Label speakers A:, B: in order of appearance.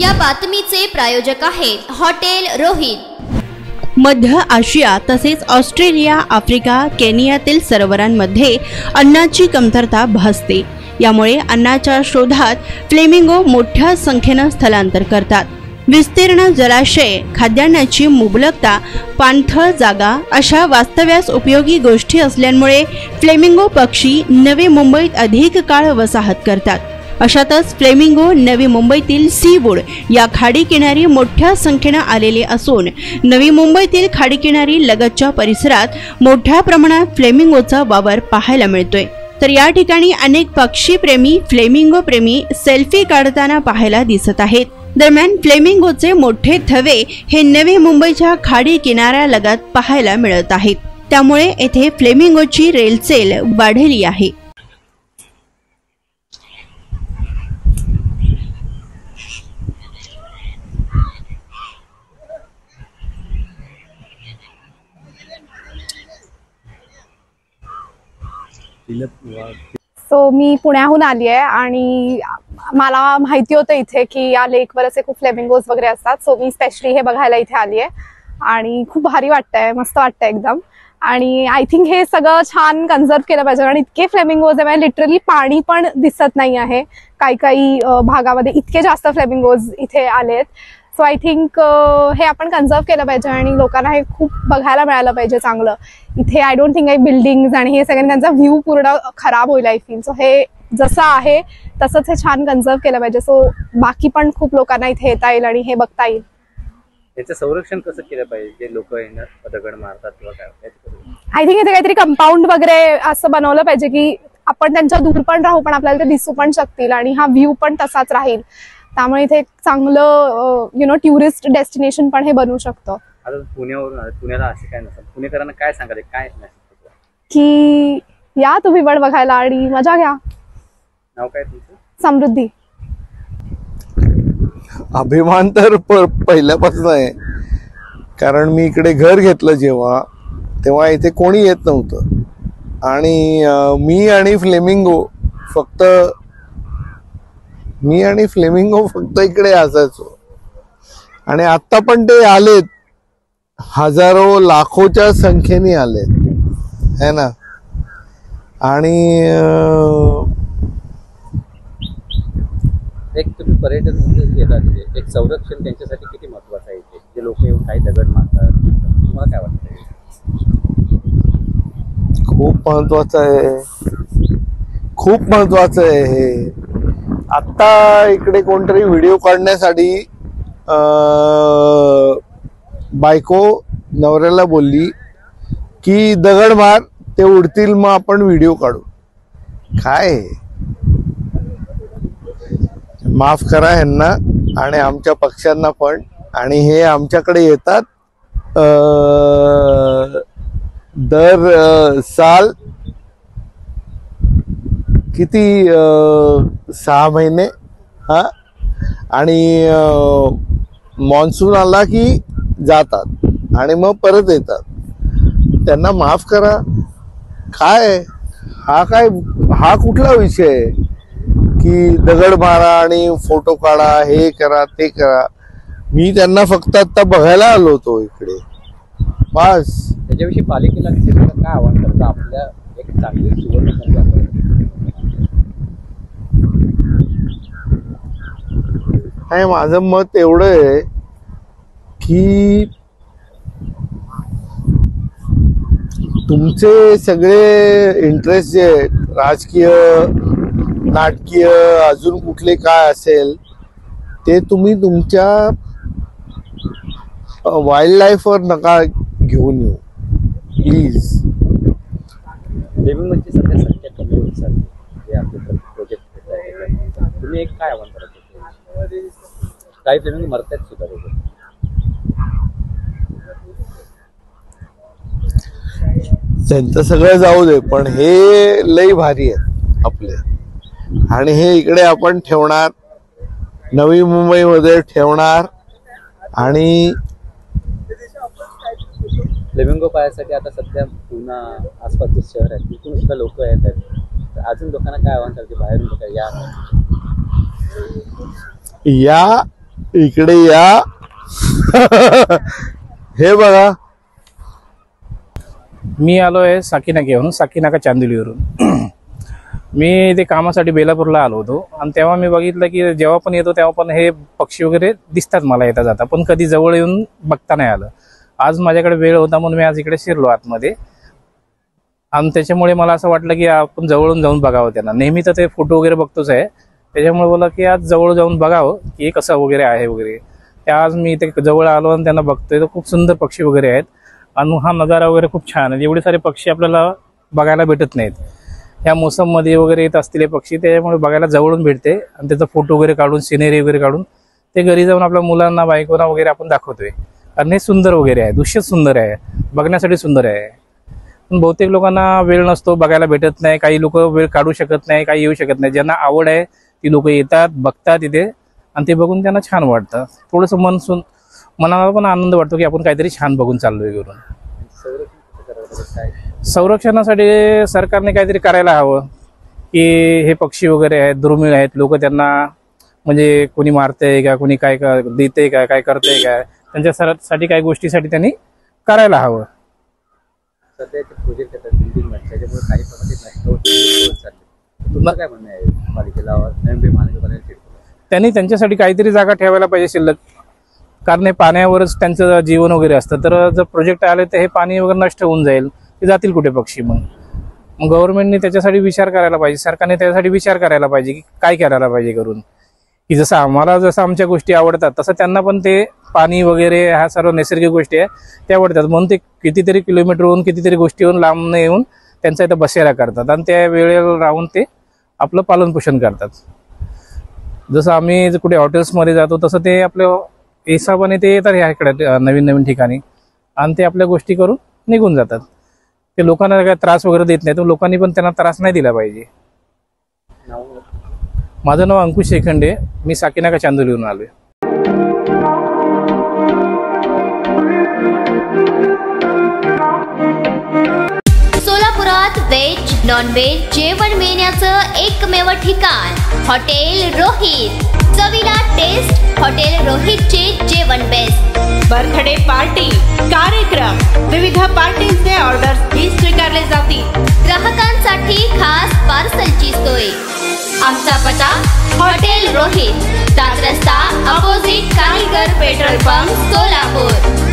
A: या बातमीचे प्रायोजक आहेत हॉटेल रोहित.
B: मध्य आशिया तसेच ऑस्ट्रेलिया आफ्रिका केनियातील सरोवरांमध्ये अन्नाची कमतरता भासते. यामुळे अन्नाच्या शोधात फ्लेमिंगो मोठ्या संख्येनं स्थलांतर करतात. विस्तीर्ण जलाशय खाद्यान्नाची मुबलकता पाणथळ जागा अशा वास्तव्यास उपयोगी गोष्टी असल्यामुळे फ्लेमिंगो पक्षी नवी मुंबईत अधिक काळ वसाहत करतात. अशातच फ्लेमिंगो नवी मुंबईतील सीवूड या खाडी किनारी मोठ्या संख्येनं आलेले असून नवी मुंबईतील खाडी किनारी लगतच्या परिसरात मोठ्या प्रमाणात फ्लेमिंगोचा वावर पाहायला मिळतोय. तर या ठिकाणी अनेक पक्षीप्रेमी फ्लेमिंगो प्रेमी सेल्फी काढताना पाहायला दिसत आहेत. दरम्यान फ्लेमिंगोचे मोठे थवे हे नवी मुंबईच्या खाडी किनाऱ्यालगत पाहायला मिळत आहेत. त्यामुळे येथे फ्लेमिंगोची रेलचेल वाढली आहे.
C: सो मी पुण्याहून आली आहे आणि मला माहिती होतं इथे की या लेकवर असे खूप फ्लेमिंगोज वगैरे असतात. सो मी स्पेशली हे बघायला इथे आली आहे. आणि खूप भारी वाटतंय मस्त वाटतंय एकदम. आणि आय थिंक हे सगळं छान कन्झर्व केलं पाहिजे. आणि इतके फ्लेमिंगोज आहे म्हणजे लिटरली पाणी पण दिसत नाही आहे. काही काही भागामध्ये इतके जास्त फ्लेमिंगोज इथे आलेत. सो आय थिंक हे आपण कन्झर्व केलं पाहिजे आणि लोकांना हे खूप बघायला मिळालं पाहिजे चांगलं. इथे आय डोंट थिंक काही बिल्डिंग आणि हे सगळ्यांनी त्यांचा व्ह्यू पूर्ण खराब होईल आय फील सो हे जसं आहे तसंच हे छान कन्झर्व केलं पाहिजे. सो बाकी पण खूप लोकांना इथे येता येईल आणि हे बघता येईल.
D: याचं संरक्षण कसं केलं पाहिजे? जे लोक येणार दगड मारतात किंवा काय.
C: आय थिंक इथे काहीतरी कंपाऊंड वगैरे असं बनवलं पाहिजे की आपण त्यांच्या दूर पण राहू पण आपल्याला ते दिसू पण शकतील आणि हा व्ह्यू पण तसाच राहील. त्यामुळे इथे एक चांगलं यु नो टुरिस्ट डेस्टिनेशन पण हे बनवू शकतं.
D: आता पुण्यावरून पुण्याला असे काय नसतं पुणेकरांना काय सांगाल? काय message?
C: की या तुम्ही पण बघायला आणि मजा घ्या.
D: नाव काय तुमचं?
C: समृद्धी.
E: अभिमान तर पहिल्यापासून आहे. कारण मी इकडे घर घेतलं जेव्हा तेव्हा इथे कोणी येत नव्हतं. आणि मी आणि फ्लेमिंगो फक्त मी आणि फ्लेमिंगो फक्त इकडे असायचो. आणि आत्ता पण ते आलेत. हजारो लाखोच्या संख्येने आलेत. है ना? आणि
D: एक तुम्ही पर्यटन येतात तिथे एक संरक्षण त्यांच्यासाठी किती महत्वाचं आहे? इथे जे लोक येऊन काही दगड मारतात तुम्हाला काय वाटतं
E: खूप महत्वाचं आहे. खूप महत्वाचं आहे हे. आत्ता इकडे कोणतरी व्हिडिओ काढण्यासाठी बायको नवऱ्याला बोलली की दगड मार ते उडतील मग आपण व्हिडिओ काढू. काय? माफ करा ह्यांना आणि आमच्या पक्षांना पण. आणि हे आमच्याकडे येतात दर साल किती सहा महिने हा? आणि मॉन्सून आला की जातात आणि मग परत येतात. त्यांना माफ करा. काय? हा काय हा कुठला विषय आहे? की दगड मारा आणि फोटो काढा हे करा ते करा. मी त्यांना फक्त आता बघायला आलो होतो इकडे. बस.
D: त्याच्याविषयी पालिकेला काय आव्हान करतं आपल्या एक चांगली सुवर्ण आणि
E: नाही माझं मत एवढं आहे की तुमचे सगळे इंटरेस्ट जे आहेत राजकीय नाटकीय अजून कुठले काय असेल ते तुम्ही तुमच्या वाईल्ड लाईफवर नका घेऊन येऊ. प्लीज
D: म्हणजे सध्या संख्या कमी होत चालली. प्रोजेक्ट तुम्ही एक काय आव्हान करत काही लिव्हिंग मरतात सुद्धा
E: त्यांचं सगळं जाऊ दे पण हे लई भारी आहे आपले. आणि हे इकडे आपण ठेवणार नवी मुंबईमध्ये ठेवणार आणि
D: फ्लेमिंगो पाहायसाठी आता सध्या पुन्हा आसपासचे शहर आहेत. तिथून सुद्धा लोक येत आहेत तर अजून लोकांना काय आव्हान करते बाहेरून लोक या.
E: या इकडे या. हे बघा.
F: मी आलो आहे येऊन साकीनाका चांदिलीवरून मी ते कामासाठी बेलापूरला आलो होतो. आणि तेव्हा मी बघितलं की जेव्हा पण येतो तेव्हा पण हे पक्षी वगैरे दिसतात मला येता जाता. पण कधी जवळ येऊन बघता नाही आलं. आज माझ्याकडे वेळ होता म्हणून मी आज इकडे शिरलो आतमध्ये. आणि त्याच्यामुळे मला असं वाटलं की आपण जवळून जाऊन बघावं त्यांना. नेहमी तर ते फोटो वगैरे बघतोच आहे. त्याच्यामुळे बोला की आज जवळ जाऊन बघावं की हे कसं वगैरे आहे वगैरे. ते आज मी इथे जवळ आलो आणि त्यांना बघतोय. तर खूप सुंदर पक्षी वगैरे आहेत. आणि हा नजारा वगैरे खूप छान आहे. एवढे सारे पक्षी आपल्याला बघायला भेटत नाहीत. ह्या मोसममध्ये वगैरे येत असलेले पक्षी त्याच्यामुळे बघायला जवळून भेटते. आणि त्याचा फोटो वगैरे काढून सिनेरी वगैरे काढून ते घरी जाऊन आपल्या मुलांना बायकोना वगैरे आपण दाखवतोय. कारण हे सुंदर वगैरे आहे. दृश्य सुंदर आहे. बघण्यासाठी सुंदर आहे. पण बहुतेक लोकांना वेळ नसतो बघायला भेटत नाही. काही लोक वेळ काढू शकत नाही काही येऊ शकत नाही. ज्यांना आवड आहे ती लोक येतात बघतात इथे आणि ते बघून त्यांना छान वाटतं. थोडंसं मन सुन मनाला पण आनंद वाटतो की आपण काहीतरी छान बघून चाललोय करून संरक्षणासाठी सरकारने काहीतरी करायला हवं. की हे पक्षी वगैरे आहेत दुर्मिळ आहेत लोक त्यांना म्हणजे कोणी मारतंय का कोणी काय का देते का काय करतंय का त्यांच्यासाठी काही गोष्टीसाठी त्यांनी करायला हवं.
D: सध्या प्रोजेक्ट येतात बिल्डिंग काही प्रमाणात ते नष्ट होत होत चालले तुमचं काय म्हणणं आहे? पालिकेला नवी महानगरपालिकेला
F: त्यांनी त्यांच्यासाठी काहीतरी जागा ठेवायला पाहिजे शिल्लक. कारण हे पाण्यावरच त्यांचं जीवन वगैरे असतं. तर जर प्रोजेक्ट आले तर हे पाणी वगैरे नष्ट होऊन जाईल. ते जातील कुठे पक्षी मग? मग गव्हर्नमेंटने त्याच्यासाठी विचार करायला पाहिजे. सरकारने त्याच्यासाठी विचार करायला पाहिजे की काय करायला पाहिजे करून. की जसं आम्हाला जसं आमच्या गोष्टी आवडतात तसं त्यांना पण ते पाणी वगैरे ह्या सर्व नैसर्गिक गोष्टी आहे ते आवडतात. म्हणून ते कितीतरी किलोमीटरहून कितीतरी गोष्टीहून लांब येऊन त्यांचा इथं बसेरा करतात. आणि त्या वेळेला राहून ते आपलं पालनपोषण करतात. जसं आम्ही कुठे हॉटेल्समध्ये जातो तसं ते आपल्या हिसाबाने ते येतात ह्या इकडे अं, नवीन नवीन ठिकाणी. आणि ते आपल्या गोष्टी करून निघून जातात. ते लोकांना काय त्रास वगैरे देत नाही तर लोकांनी पण त्यांना त्रास नाही दिला पाहिजे. माझं नाव अंकुश शेखंडे. मी साकिनाका चांदोलीवरून आलोय.
A: सोलापुरात व्हेज नॉन व्हेज जेवण मिळण्याचं एकमेव ठिकाण हॉटेल रोहित. चवीला टेस्ट हॉटेल रोहितचे जेवण बेस्ट
B: बर्थडे पार्टी कार्यक्रम विविध पार्टींचे ऑर्डर्स ही स्वीकारले जातील.
A: ग्राहकांसाठी खास पार्सलची सोय. आमचा पता हॉटेल रोहित. दात रस्ता अपोजिट कारीगर पेट्रोल पंप सोलापूर.